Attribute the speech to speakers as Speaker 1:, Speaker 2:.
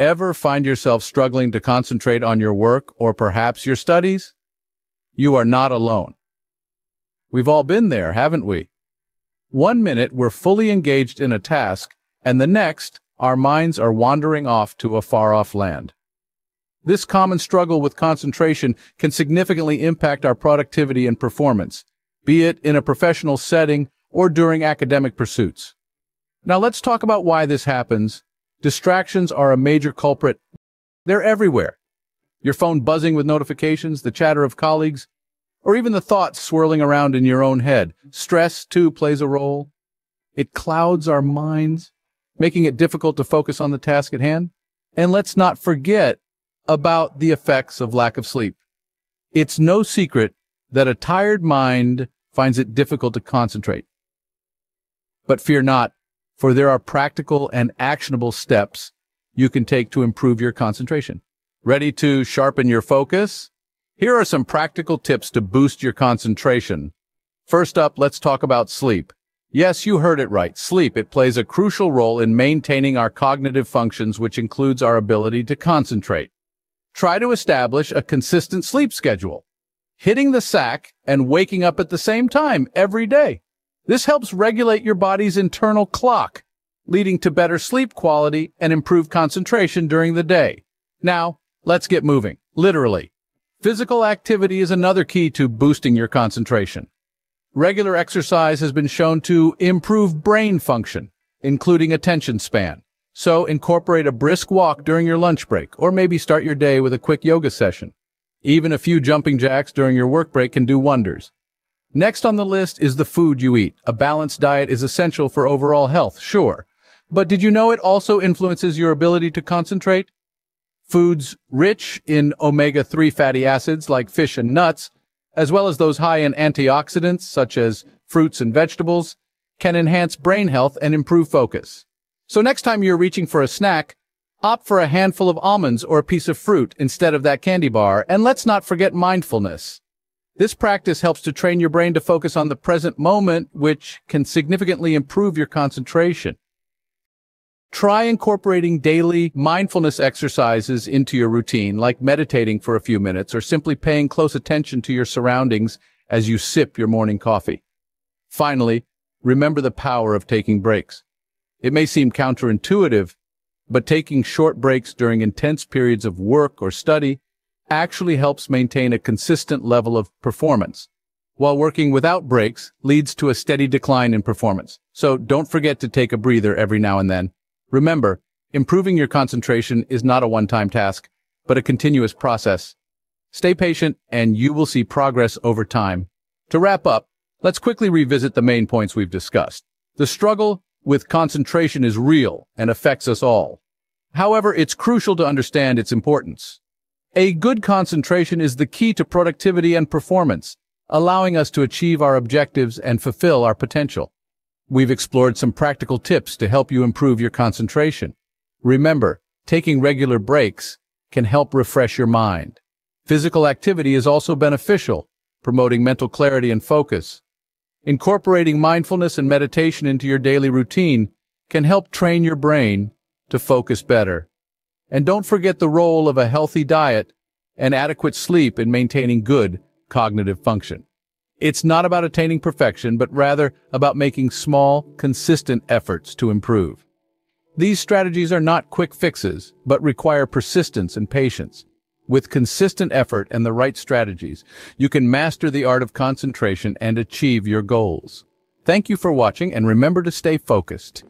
Speaker 1: Ever find yourself struggling to concentrate on your work or perhaps your studies? You are not alone. We've all been there, haven't we? One minute we're fully engaged in a task, and the next, our minds are wandering off to a far-off land. This common struggle with concentration can significantly impact our productivity and performance, be it in a professional setting or during academic pursuits. Now let's talk about why this happens. Distractions are a major culprit. They're everywhere. Your phone buzzing with notifications, the chatter of colleagues, or even the thoughts swirling around in your own head. Stress, too, plays a role. It clouds our minds, making it difficult to focus on the task at hand. And let's not forget about the effects of lack of sleep. It's no secret that a tired mind finds it difficult to concentrate. But fear not, for there are practical and actionable steps you can take to improve your concentration. Ready to sharpen your focus? Here are some practical tips to boost your concentration. First up, let's talk about sleep. Yes, you heard it right. Sleep. It plays a crucial role in maintaining our cognitive functions, which includes our ability to concentrate. Try to establish a consistent sleep schedule, hitting the sack and waking up at the same time every day. This helps regulate your body's internal clock, leading to better sleep quality and improved concentration during the day. Now, let's get moving. Literally. Physical activity is another key to boosting your concentration. Regular exercise has been shown to improve brain function, including attention span. So incorporate a brisk walk during your lunch break, or maybe start your day with a quick yoga session. Even a few jumping jacks during your work break can do wonders. Next on the list is the food you eat. A balanced diet is essential for overall health, sure. But did you know it also influences your ability to concentrate? Foods rich in omega-3 fatty acids like fish and nuts, as well as those high in antioxidants such as fruits and vegetables, can enhance brain health and improve focus. So next time you're reaching for a snack, opt for a handful of almonds or a piece of fruit instead of that candy bar, and let's not forget mindfulness. This practice helps to train your brain to focus on the present moment, which can significantly improve your concentration. Try incorporating daily mindfulness exercises into your routine, like meditating for a few minutes or simply paying close attention to your surroundings as you sip your morning coffee. Finally, remember the power of taking breaks. It may seem counterintuitive, but taking short breaks during intense periods of work or study actually helps maintain a consistent level of performance, while working without breaks leads to a steady decline in performance. So don't forget to take a breather every now and then. Remember, improving your concentration is not a one-time task, but a continuous process. Stay patient and you will see progress over time. To wrap up, let's quickly revisit the main points we've discussed. The struggle with concentration is real and affects us all. However, it's crucial to understand its importance. A good concentration is the key to productivity and performance, allowing us to achieve our objectives and fulfill our potential. We've explored some practical tips to help you improve your concentration. Remember, taking regular breaks can help refresh your mind. Physical activity is also beneficial, promoting mental clarity and focus. Incorporating mindfulness and meditation into your daily routine can help train your brain to focus better. And don't forget the role of a healthy diet and adequate sleep in maintaining good cognitive function. It's not about attaining perfection, but rather about making small, consistent efforts to improve. These strategies are not quick fixes, but require persistence and patience. With consistent effort and the right strategies, you can master the art of concentration and achieve your goals. Thank you for watching and remember to stay focused.